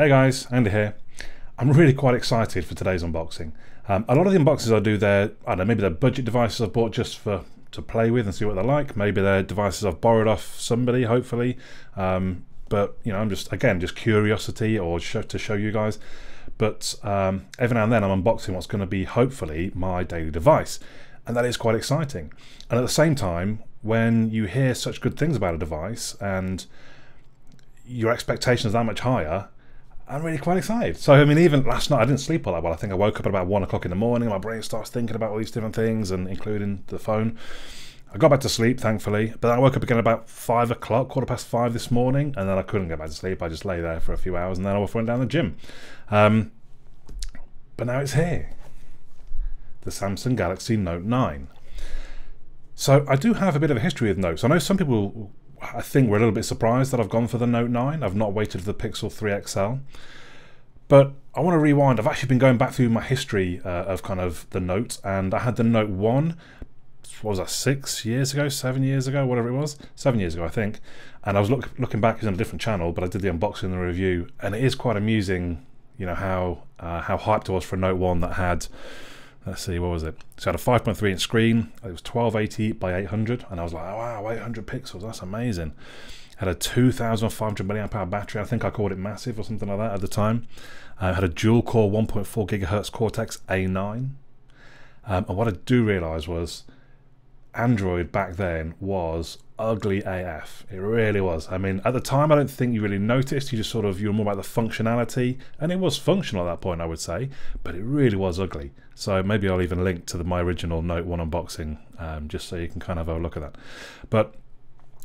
Hey guys, Andy here. I'm really quite excited for today's unboxing. Um, a lot of the unboxings I do, they're, I don't know, maybe they're budget devices I've bought just for to play with and see what they're like. Maybe they're devices I've borrowed off somebody, hopefully. Um, but, you know, I'm just, again, just curiosity or show, to show you guys. But um, every now and then I'm unboxing what's going to be, hopefully, my daily device. And that is quite exciting. And at the same time, when you hear such good things about a device and your expectations are that much higher, I'm really quite excited. So, I mean, even last night I didn't sleep all that well. I think I woke up at about one o'clock in the morning. My brain starts thinking about all these different things, and including the phone. I got back to sleep, thankfully, but I woke up again about five o'clock, quarter past five this morning, and then I couldn't get back to sleep. I just lay there for a few hours, and then I went down the gym. Um, but now it's here, the Samsung Galaxy Note 9. So I do have a bit of a history with notes. I know some people I think we're a little bit surprised that I've gone for the Note 9. I've not waited for the Pixel 3 XL. But I want to rewind. I've actually been going back through my history uh, of kind of the Note, and I had the Note 1, what was that, six years ago, seven years ago, whatever it was? Seven years ago, I think. And I was look, looking back, it's on a different channel, but I did the unboxing and the review, and it is quite amusing, you know, how, uh, how hyped I was for a Note 1 that had let's see, what was it? So I had a 5.3 inch screen. It was 1280 by 800, and I was like, wow, 800 pixels, that's amazing. Had a 2,500 milliamp hour battery. I think I called it massive or something like that at the time. Uh, had a dual core 1.4 gigahertz Cortex A9. Um, and what I do realize was Android back then was ugly AF. It really was. I mean, at the time, I don't think you really noticed. You just sort of, you were more about the functionality. And it was functional at that point, I would say. But it really was ugly. So maybe I'll even link to the, my original Note 1 unboxing, um, just so you can kind of have a look at that. But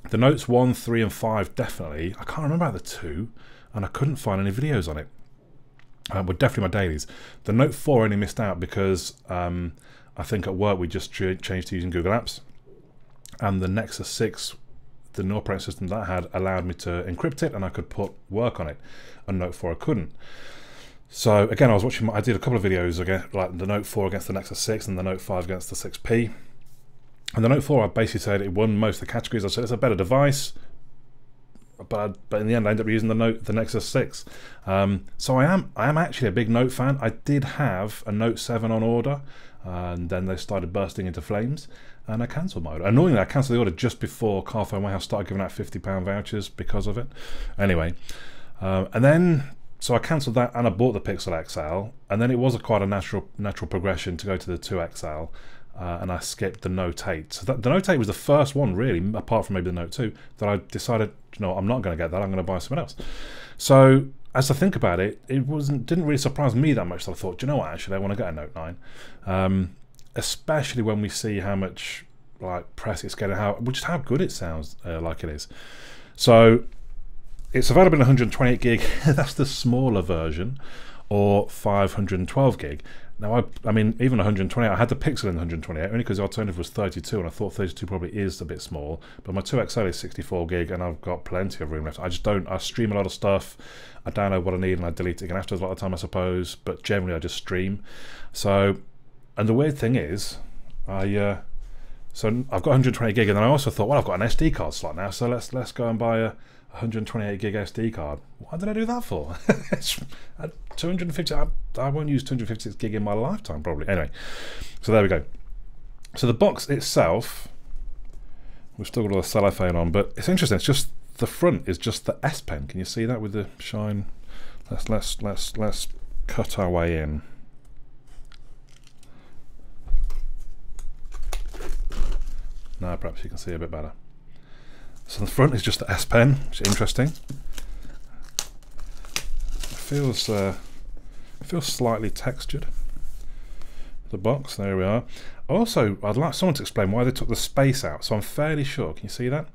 the Notes 1, 3 and 5 definitely. I can't remember the 2. And I couldn't find any videos on it. Uh, but definitely my dailies. The Note 4 only missed out because um, I think at work we just changed to using Google Apps. And the Nexus 6 the new operating system that I had allowed me to encrypt it and I could put work on it and Note 4 I couldn't. So again I was watching I did a couple of videos again like the Note 4 against the Nexus 6 and the Note 5 against the 6P and the Note 4 I basically said it won most of the categories. I said it's a better device but I, but in the end I ended up using the Note the Nexus 6 um, so I am I am actually a big Note fan. I did have a Note 7 on order and then they started bursting into flames and I cancelled my order. Annoyingly, I cancelled the order just before Carphone Warehouse started giving out £50 vouchers because of it. Anyway, uh, and then so I cancelled that and I bought the Pixel XL, and then it was a quite a natural natural progression to go to the 2XL. Uh, and I skipped the Note 8. So that, the Note 8 was the first one, really, apart from maybe the Note 2, that I decided, you know, I'm not going to get that. I'm going to buy something else. So as I think about it, it wasn't didn't really surprise me that much. So I thought, you know what, actually, I want to get a Note 9. Um, especially when we see how much like press it's getting, how just how good it sounds uh, like it is. So it's available in 128 gig. that's the smaller version, or 512 gig. Now, I, I mean, even 128, I had the Pixel in 128 only because the alternative was 32, and I thought 32 probably is a bit small. But my 2XL is 64 gig, and I've got plenty of room left. I just don't. I stream a lot of stuff. I download what I need, and I delete it again after a lot of time, I suppose. But generally, I just stream. So and the weird thing is, I uh, so I've got 120 gig, and then I also thought, well, I've got an SD card slot now, so let's let's go and buy a 128 gig SD card. Why did I do that for? 250. I, I won't use 256 gig in my lifetime, probably. Anyway, so there we go. So the box itself, we've still got all the cellophane on, but it's interesting. It's just the front is just the S Pen. Can you see that with the shine? Let's let's let's let's cut our way in. Now perhaps you can see a bit better. So the front is just the S Pen, which is interesting. It feels uh, it feels slightly textured. The box, there we are. Also, I'd like someone to explain why they took the space out. So I'm fairly sure, can you see that?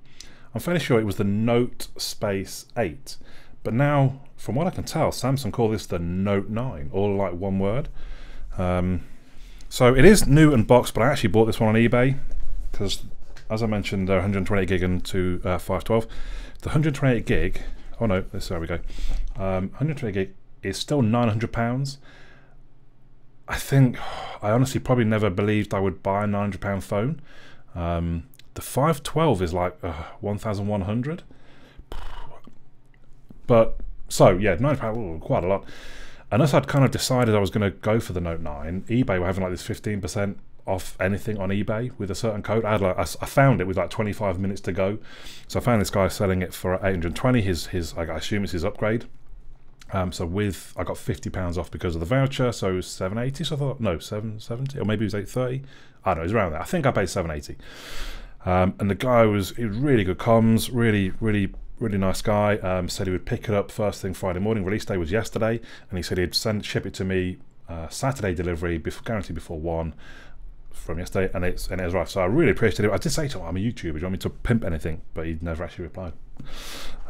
I'm fairly sure it was the Note Space 8. But now, from what I can tell, Samsung call this the Note 9, all like one word. Um, so it is new and boxed, but I actually bought this one on eBay because as I mentioned, they're 128 gig and to uh, 512. The 128 gig, oh no, this there we go. Um, 128 gig is still 900 pounds. I think I honestly probably never believed I would buy a 900 pound phone. Um, the 512 is like uh, 1,100, but So yeah, ninety pound, quite a lot. Unless I'd kind of decided I was going to go for the Note 9, eBay were having like this 15% off anything on eBay with a certain code. I, had like, I, found it with like 25 minutes to go. So I found this guy selling it for 820. His, his I assume it's his upgrade. Um, so with, I got 50 pounds off because of the voucher. So it was 780. So I thought, no, 770 or maybe it was 830. I don't know, it was around there. I think I paid 780. Um, and the guy was, was really good comms, really, really really nice guy. Um, said he would pick it up first thing Friday morning. Release day was yesterday, and he said he'd send ship it to me uh, Saturday delivery, before, guaranteed before one from yesterday, and it's and it was right. So I really appreciate it. I did say to him, "I'm a YouTuber. Do you want me to pimp anything?" But he never actually replied.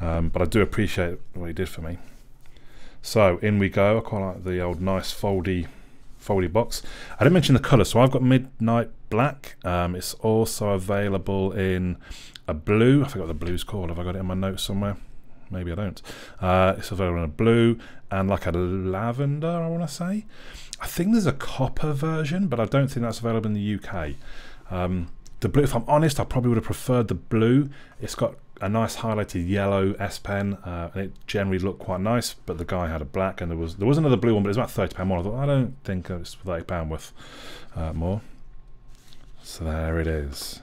Um, but I do appreciate what he did for me. So in we go. I quite like the old nice foldy foldy box. I didn't mention the colour, so I've got Midnight Black. Um, it's also available in a blue. I forgot the blue's called. Have I got it in my notes somewhere? Maybe I don't. Uh, it's available in a blue and like a lavender, I want to say. I think there's a copper version, but I don't think that's available in the UK. Um, the blue, if I'm honest, I probably would have preferred the blue. It's got a nice highlighted yellow S Pen, uh, and it generally looked quite nice. But the guy had a black, and there was there was another blue one, but it was about thirty pound more. I thought I don't think it's thirty pound worth uh, more. So there it is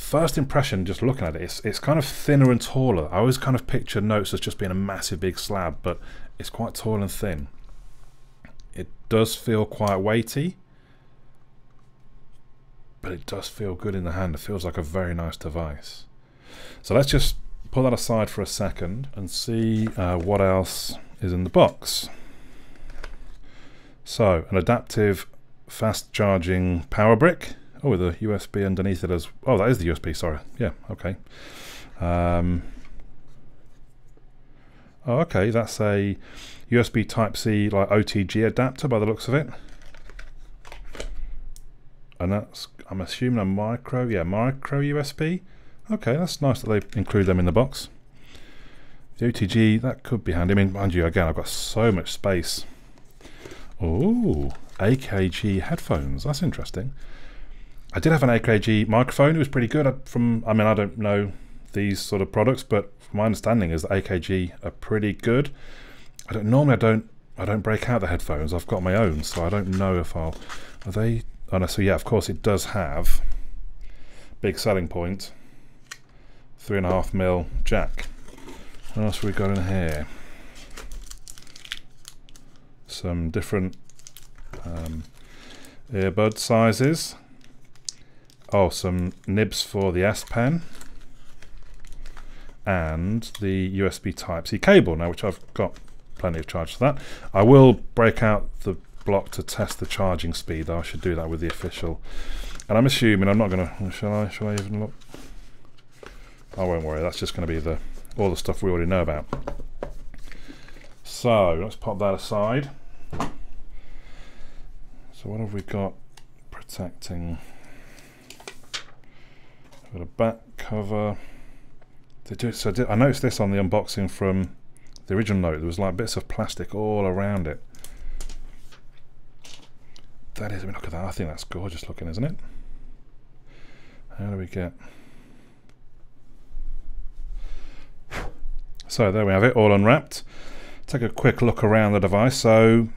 first impression, just looking at it, it's, it's kind of thinner and taller. I always kind of picture notes as just being a massive big slab, but it's quite tall and thin. It does feel quite weighty, but it does feel good in the hand. It feels like a very nice device. So let's just put that aside for a second and see uh, what else is in the box. So, an adaptive fast charging power brick Oh, with a USB underneath it as... Oh, that is the USB, sorry. Yeah, okay. Um, oh, okay, that's a USB Type-C like OTG adapter by the looks of it. And that's, I'm assuming a micro, yeah, micro USB. Okay, that's nice that they include them in the box. The OTG, that could be handy. I mean, mind you, again, I've got so much space. Oh, AKG headphones. That's interesting. I did have an AKG microphone. It was pretty good. From I mean, I don't know these sort of products, but my understanding is that AKG are pretty good. I don't normally I don't I don't break out the headphones. I've got my own, so I don't know if I'll. Are they? Oh. So yeah, of course it does have big selling point. Three and a half mil jack. What else have we got in here? Some different um, earbud sizes. Oh, some nibs for the S Pen and the USB Type-C cable now, which I've got plenty of charge for that. I will break out the block to test the charging speed. I should do that with the official. And I'm assuming I'm not going to. Shall I? Shall I even look? I won't worry. That's just going to be the all the stuff we already know about. So let's pop that aside. So what have we got protecting? Got a back cover. Do, so I noticed this on the unboxing from the original note. There was like bits of plastic all around it. That is, I mean, look at that. I think that's gorgeous looking, isn't it? How do we get... So there we have it, all unwrapped. Take a quick look around the device. So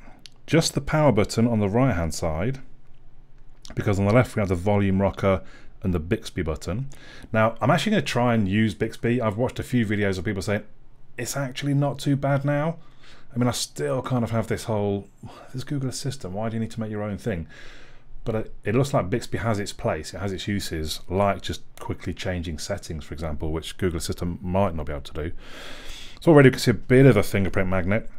just the power button on the right hand side, because on the left we have the volume rocker and the Bixby button. Now, I'm actually going to try and use Bixby. I've watched a few videos of people saying it's actually not too bad now. I mean, I still kind of have this whole, this Google Assistant, why do you need to make your own thing? But it, looks like Bixby has its place, it has its uses, like just quickly changing settings, for example, which Google Assistant might not be able to do. So already you can see a bit of a fingerprint magnet.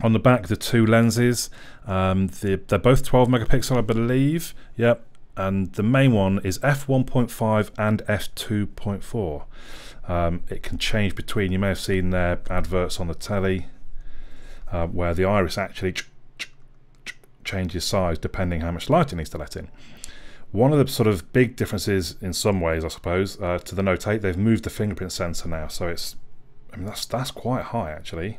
On the back, the two lenses, um, the, they're both 12 megapixel, I believe. Yep, and the main one is f1.5 and f2.4. Um, it can change between, you may have seen their adverts on the telly uh, where the iris actually ch ch ch changes size depending how much light it needs to let in. One of the sort of big differences in some ways, I suppose, uh, to the Note 8, they've moved the fingerprint sensor now, so it's, I mean, that's, that's quite high actually.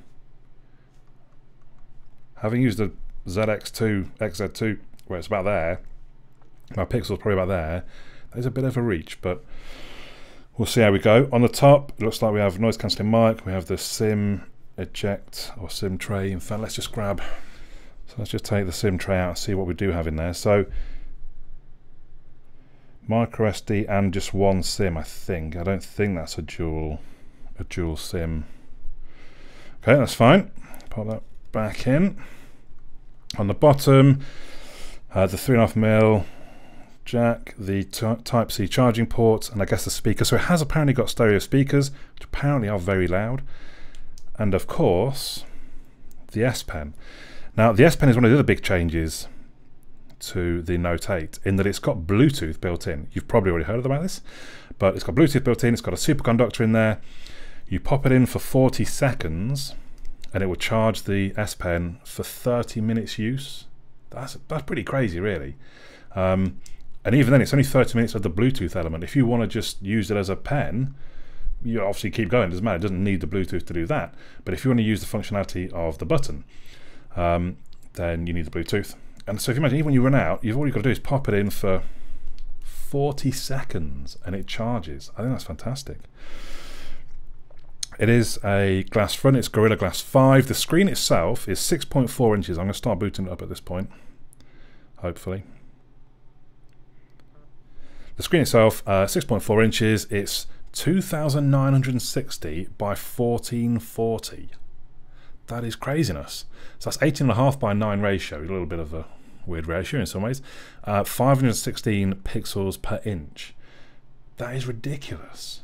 Having used the ZX2, XZ2, where it's about there, my pixel's probably about there. There's a bit of a reach, but We'll see how we go. On the top, it looks like we have noise cancelling mic. We have the sim eject or sim tray. In fact, let's just grab. So let's just take the sim tray out and see what we do have in there. So micro SD and just one sim, I think. I don't think that's a dual a dual sim. Okay, that's fine. Put that back in. On the bottom, uh, the three and a half mil jack, the Type C charging port, and I guess the speaker. So it has apparently got stereo speakers, which apparently are very loud. And of course, the S Pen. Now, the S Pen is one of the other big changes to the Note 8 in that it's got Bluetooth built in. You've probably already heard about this, but it's got Bluetooth built in, it's got a superconductor in there. You pop it in for 40 seconds and it will charge the S Pen for 30 minutes use. That's, that's pretty crazy, really. Um, and even then, it's only 30 minutes of the Bluetooth element. If you want to just use it as a pen, you obviously keep going. It doesn't matter. It doesn't need the Bluetooth to do that. But if you want to use the functionality of the button, um, then you need the Bluetooth. And so if you imagine, even when you run out, you've all you've got to do is pop it in for 40 seconds and it charges. I think that's fantastic. It is a glass front, it's Gorilla Glass 5. The screen itself is 6.4 inches. I'm going to start booting it up at this point, hopefully. The screen itself, uh, 6.4 inches. It's 2960 by 1440. That is craziness. So that's 18.5 by 9 ratio, a little bit of a weird ratio in some ways. Uh, 516 pixels per inch. That is ridiculous.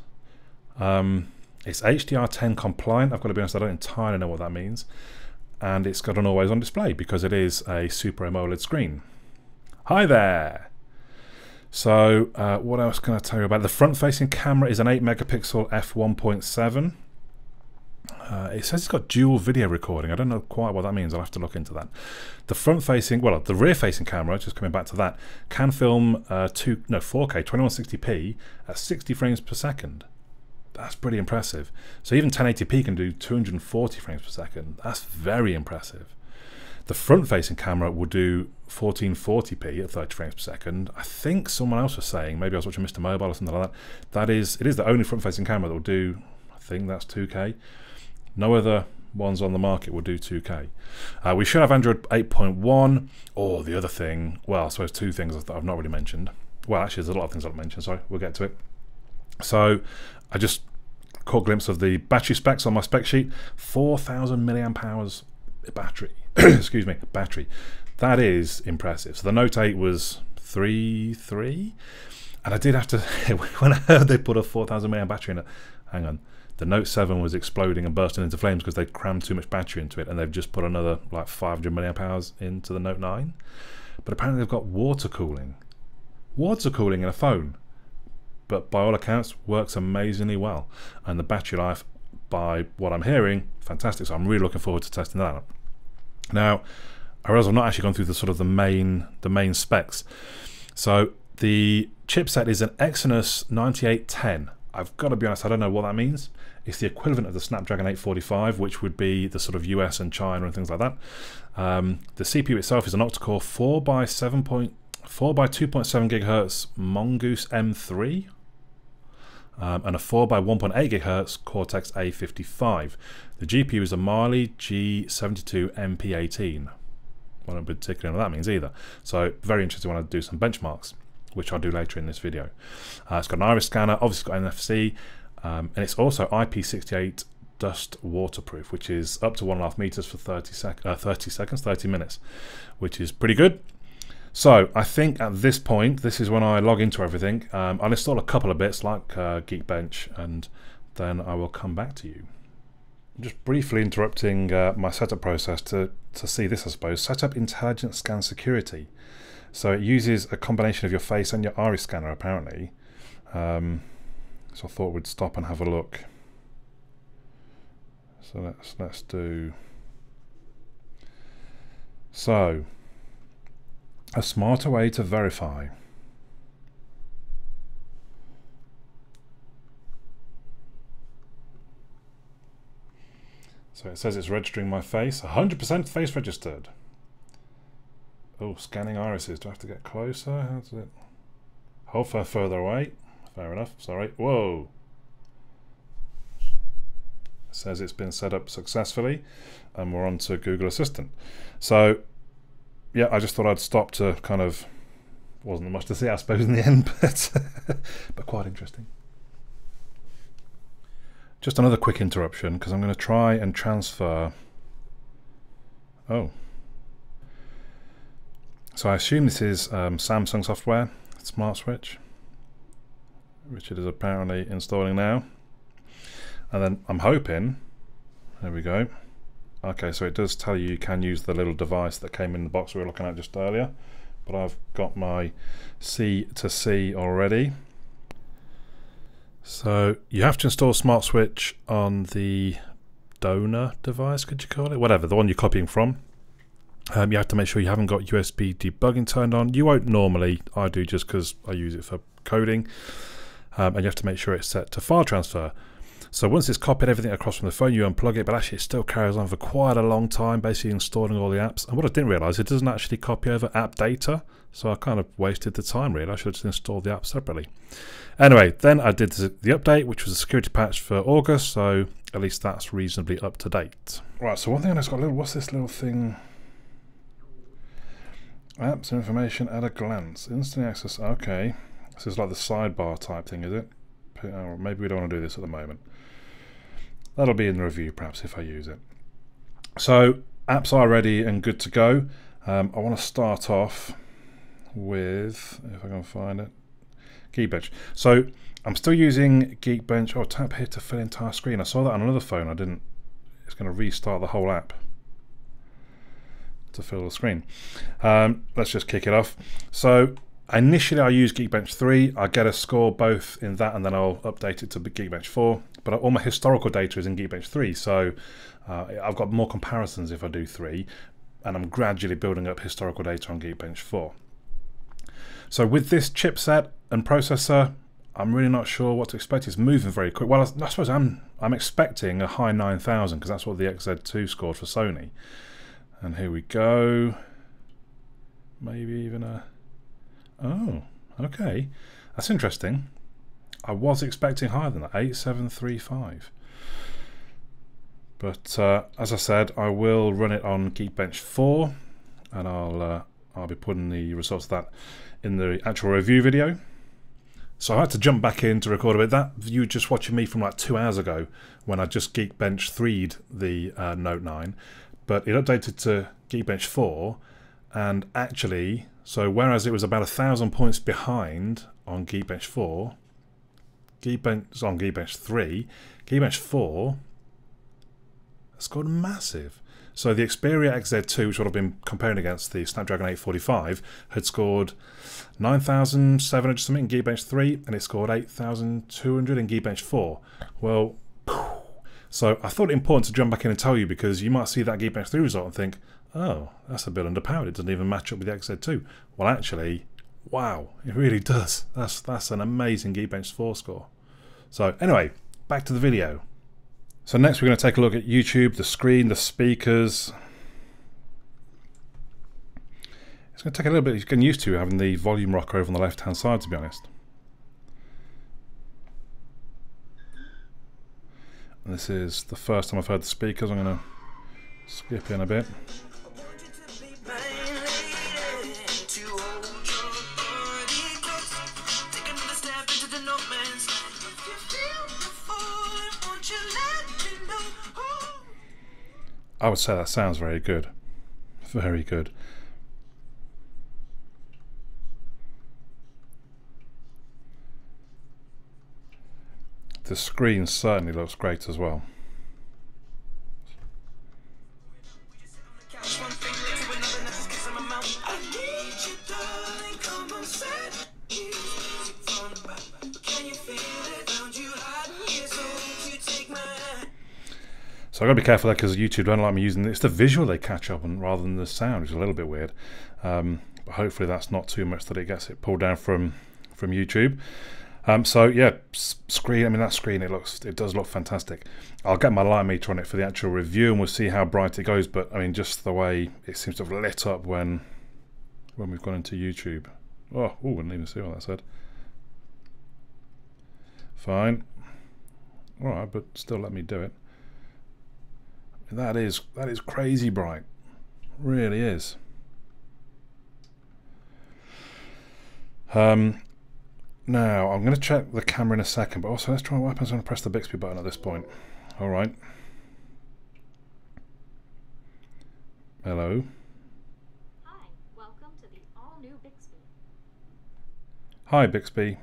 Um, it's HDR10 compliant. I've got to be honest, I don't entirely know what that means. And it's got an always on display because it is a Super AMOLED screen. Hi there! So, uh, what else can I tell you about? The front facing camera is an 8 megapixel f1.7. Uh, it says it's got dual video recording. I don't know quite what that means. I'll have to look into that. The front-facing, well, the rear-facing camera, just coming back to that, can film uh, two, no, 4K, 2160p at 60 frames per second. That's pretty impressive. So even 1080p can do 240 frames per second. That's very impressive. The front-facing camera will do 1440p at 30 frames per second. I think someone else was saying, maybe I was watching Mr. Mobile or something like that. That is, it is the only front-facing camera that will do, I think that's 2K. No other ones on the market will do 2K. Uh, we should have Android 8.1, or the other thing, well, I suppose two things that I've not really mentioned. Well, actually, there's a lot of things I've mentioned, sorry, we'll get to it. So, I just caught a glimpse of the battery specs on my spec sheet. 4,000 milliamp hours battery. Excuse me, battery. That is impressive. So the Note 8 was 3, 3? And I did have to, when I heard they put a 4,000 milliamp battery in it, hang on, the Note 7 was exploding and bursting into flames because they crammed too much battery into it and they've just put another like 500 milliamp hours into the Note 9. But apparently they've got water cooling. Water cooling in a phone. But by all accounts, works amazingly well. And the battery life, by what I'm hearing, fantastic. So I'm really looking forward to testing that out. Now, I realize I've not actually gone through the sort of the main the main specs. So the chipset is an Exynos 9810 I've got to be honest, I don't know what that means. It's the equivalent of the Snapdragon 845, which would be the sort of US and China and things like that. Um, the CPU itself is an octa-core 4 by 7 point, 4 by 2.7 gigahertz Mongoose M3, um, and a 4 by 1.8 gigahertz Cortex A55. The GPU is a Mali G72 MP18. I don't particularly know that means either. So very interesting when I do some benchmarks which I'll do later in this video. Uh, it's got an iris scanner, obviously got NFC, um, and it's also IP68 dust waterproof, which is up to one and a half meters for 30, sec uh, 30 seconds, 30 minutes, which is pretty good. So I think at this point, this is when I log into everything. Um, I'll install a couple of bits like uh, Geekbench, and then I will come back to you. Just briefly interrupting uh, my setup process to, to see this, I suppose. Setup intelligent scan security. So it uses a combination of your face and your iris scanner apparently. Um, so I thought we'd stop and have a look. So let's let's do. So a smarter way to verify. So it says it's registering my face. 100% face registered. Oh, scanning irises. Do I have to get closer? How does it... Hold her further away. Fair enough. Sorry. Whoa. It says it's been set up successfully. And we're on to Google Assistant. So, yeah, I just thought I'd stop to kind of... Wasn't much to see, I suppose, in the end, but, but quite interesting. Just another quick interruption because I'm going to try and transfer Oh. So I assume this is um, Samsung software, Smart Switch, which it is apparently installing now. And then I'm hoping, there we go. Okay, so it does tell you you can use the little device that came in the box we were looking at just earlier. But I've got my C to C already. So you have to install Smart Switch on the donor device, could you call it? Whatever, the one you're copying from. Um, you have to make sure you haven't got USB debugging turned on. You won't normally, I do just because I use it for coding. Um, and you have to make sure it's set to file transfer. So once it's copied everything across from the phone, you unplug it, but actually it still carries on for quite a long time, basically installing all the apps. And what I didn't realize, it doesn't actually copy over app data. So I kind of wasted the time really. I should have just installed the app separately. Anyway, then I did the, update, which was a security patch for August. So at least that's reasonably up to date. Right, so one thing I just got a little, what's this little thing? Apps information at a glance. Instant access, okay. This is like the sidebar type thing, is it? Oh, maybe we don't want to do this at the moment. That'll be in the review perhaps if I use it. So apps are ready and good to go. Um, I want to start off with, if I can find it, Geekbench. So I'm still using Geekbench. Oh, tap here to fill entire screen. I saw that on another phone. I didn't. It's going to restart the whole app to fill the screen. Um, let's just kick it off. So initially I use Geekbench 3. I get a score both in that and then I'll update it to Geekbench 4. But all my historical data is in Geekbench 3. So uh, I've got more comparisons if I do 3. And I'm gradually building up historical data on Geekbench 4. So with this chipset and processor, I'm really not sure what to expect. It's moving very quick. Well, I, I suppose I'm I'm expecting a high 9000 because that's what the XZ2 scored for Sony. And here we go. Maybe even a... Oh, okay. That's interesting. I was expecting higher than that, 8735. But uh, as I said, I will run it on Geekbench 4 and I'll uh, I'll be putting the results of that in the actual review video. So I had to jump back in to record a bit. That you just watching me from like two hours ago when I just Geekbench 3'd the uh, Note 9 but it updated to Geekbench 4 and actually so whereas it was about a thousand points behind on Geekbench 4 Geekbench on Geekbench 3 Geekbench 4 scored massive so the Xperia XZ2 which I've been comparing against the Snapdragon 845 had scored 9,700 something in Geekbench 3 and it scored 8,200 in Geekbench 4 well so I thought it important to jump back in and tell you because you might see that Geekbench 3 result and think, oh, that's a bit underpowered. It doesn't even match up with the XZ2. Well, actually, wow, it really does. That's that's an amazing Geekbench 4 score. So anyway, back to the video. So next we're going to take a look at YouTube, the screen, the speakers. It's going to take a little bit of getting used to having the volume rocker over on the left hand side to be honest. And this is the first time I've heard the speakers. I'm going to skip in a bit. I would say that sounds very good. Very good. The screen certainly looks great as well. So I've got to be careful there because YouTube don't like me using it's the visual they catch up on rather than the sound, which is a little bit weird. Um, but hopefully that's not too much that it gets it pulled down from from YouTube. Um, so yeah, screen. I mean that screen. It looks. It does look fantastic. I'll get my light meter on it for the actual review, and we'll see how bright it goes. But I mean, just the way it seems to have lit up when when we've gone into YouTube. Oh, oh, wouldn't even see what that said. Fine. All right, but still let me do it. That is that is crazy bright. Really is. Um, now, I'm going to check the camera in a second, but also let's try what happens when I press the Bixby button at this point. All right. Hello. Hi, welcome to the all-new Bixby. Hi, Bixby.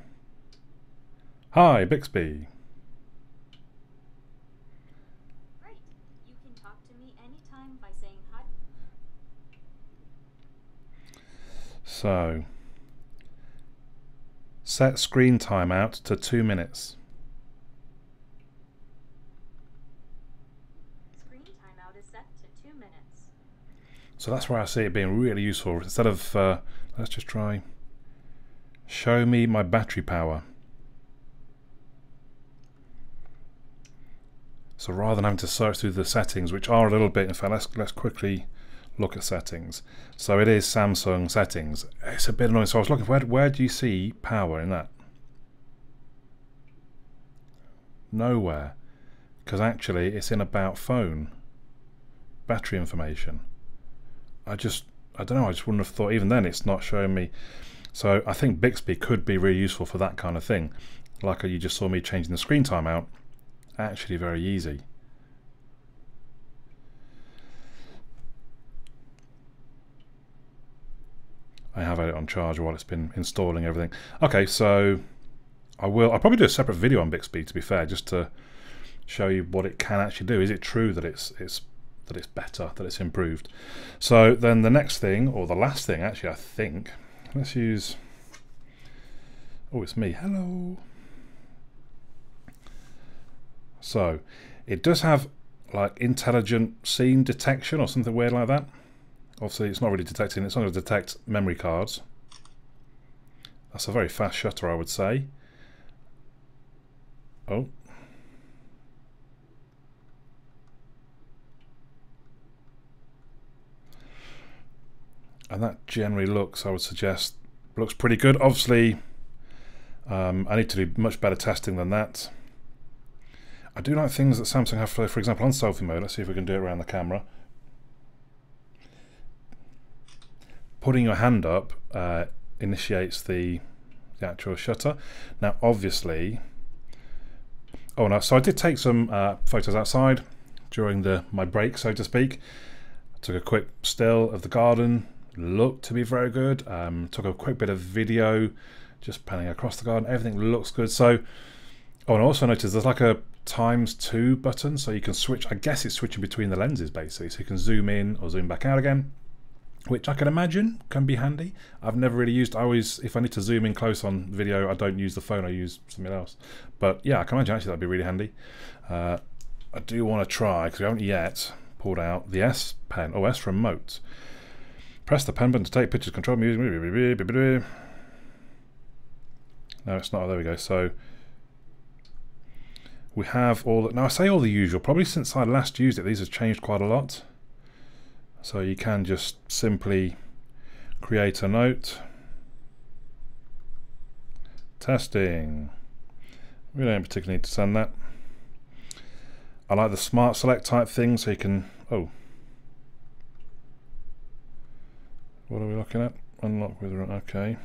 Hi, Bixby. Great. You can talk to me anytime by saying hi. So, set screen timeout to two minutes. Screen timeout is set to two minutes. So that's where I see it being really useful. Instead of, uh, let's just try, show me my battery power. So rather than having to search through the settings, which are a little bit, in fact, let's, let's quickly look at settings. So it is Samsung settings. It's a bit annoying. So I was looking, where, where do you see power in that? Nowhere. Because actually it's in about phone. Battery information. I just, I don't know, I just wouldn't have thought, even then it's not showing me. So I think Bixby could be really useful for that kind of thing. Like uh, you just saw me changing the screen time out. Actually very easy. I have had it on charge while it's been installing everything. Okay, so I will. I'll probably do a separate video on Bixby to be fair, just to show you what it can actually do. Is it true that it's it's that it's better, that it's improved? So then the next thing, or the last thing, actually, I think. Let's use. Oh, it's me. Hello. So it does have like intelligent scene detection or something weird like that. Obviously, it's not really detecting, it's not going to detect memory cards. That's a very fast shutter, I would say. Oh. And that generally looks, I would suggest, looks pretty good. Obviously, um, I need to do much better testing than that. I do like things that Samsung have, for, for example, on selfie mode. Let's see if we can do it around the camera. Putting your hand up uh, initiates the, the actual shutter. Now, obviously, oh no, so I did take some uh, photos outside during the my break, so to speak. took a quick still of the garden, looked to be very good. Um, took a quick bit of video, just panning across the garden. Everything looks good. So, oh, and I also noticed there's like a times two button, so you can switch. I guess it's switching between the lenses basically, so you can zoom in or zoom back out again which I can imagine can be handy. I've never really used. I always, if I need to zoom in close on video, I don't use the phone. I use something else. But yeah, I can imagine actually that'd be really handy. Uh, I do want to try because we haven't yet pulled out the S Pen. or S remote. Press the pen button to take pictures. Control music. No, it's not. Oh, there we go. So we have all. the, Now I say all the usual. Probably since I last used it, these have changed quite a lot. So you can just simply create a note. Testing. We don't particularly need to send that. I like the smart select type thing so you can, oh. What are we looking at? Unlock with, okay.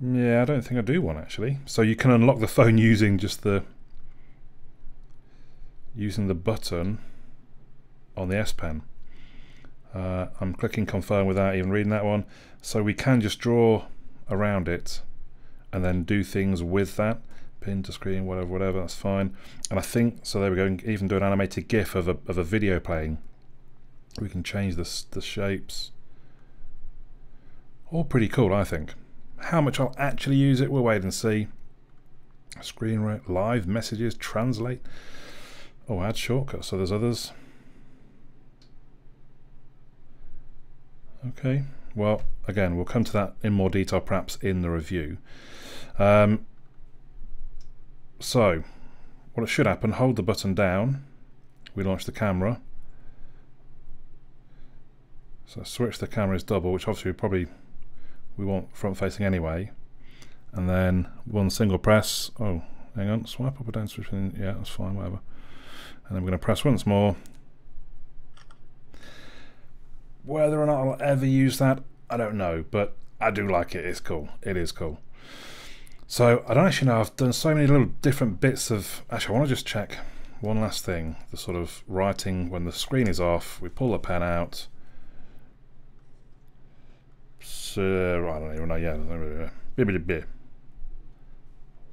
Yeah, I don't think I do one actually. So you can unlock the phone using just the, using the button on the S Pen. Uh, I'm clicking confirm without even reading that one. So we can just draw around it and then do things with that. Pin to screen, whatever, whatever, that's fine. And I think, so there we go, even do an animated GIF of a, of a video playing. We can change the, the shapes. All pretty cool, I think. How much I'll actually use it, we'll wait and see. Screen live messages, translate. Oh, add shortcuts, so there's others. Okay, well, again, we'll come to that in more detail perhaps in the review. Um, so, what should happen, hold the button down, we launch the camera. So switch the camera is double, which obviously we probably we want front facing anyway. And then one single press, oh, hang on, swipe up or down, switch, in, yeah, that's fine, whatever. And then we're going to press once more. Whether or not I'll ever use that, I don't know, but I do like it. It's cool. It is cool. So I don't actually know. I've done so many little different bits of. Actually, I want to just check one last thing. The sort of writing when the screen is off. We pull the pen out. So I don't even know. Yeah,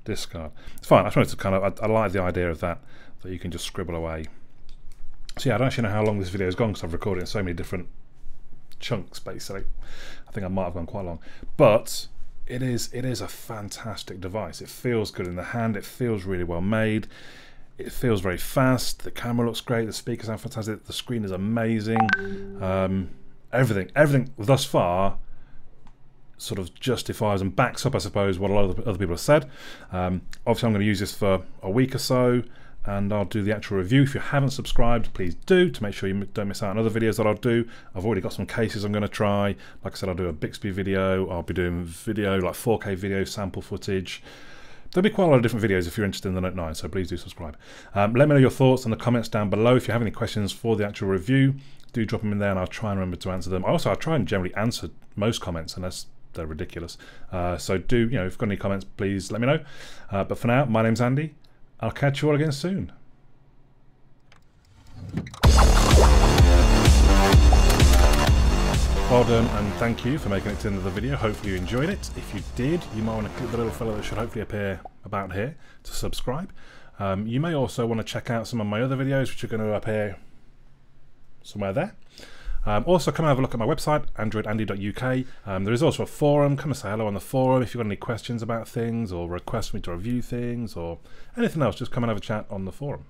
discard. It's fine. I just wanted to kind of. I, I like the idea of that that you can just scribble away. So yeah, I don't actually know how long this video has gone because I've recorded so many different chunks. Basically, I think I might have gone quite long, but it is it is a fantastic device. It feels good in the hand. It feels really well made. It feels very fast. The camera looks great. The speakers are fantastic. The screen is amazing. Um, everything, everything thus far sort of justifies and backs up, I suppose, what a lot of the other people have said. Um, obviously, I'm going to use this for a week or so and I'll do the actual review. If you haven't subscribed, please do to make sure you don't miss out on other videos that I'll do. I've already got some cases I'm going to try. Like I said, I'll do a Bixby video. I'll be doing video, like 4K video, sample footage. There'll be quite a lot of different videos if you're interested in the Note 9, so please do subscribe. Um, let me know your thoughts in the comments down below. If you have any questions for the actual review, do drop them in there and I'll try and remember to answer them. Also, I try and generally answer most comments unless they're ridiculous. Uh, so do, you know, if you've got any comments, please let me know. Uh, but for now, my name's Andy. I'll catch you all again soon. Well done and thank you for making it to the end of the video. Hopefully you enjoyed it. If you did, you might want to click the little fellow that should hopefully appear about here to subscribe. Um, you may also want to check out some of my other videos which are going to appear somewhere there. Um, also, come and have a look at my website, androidandy.uk. Um, there is also a forum. Come and say hello on the forum if you've got any questions about things or request me to review things or anything else. Just come and have a chat on the forum.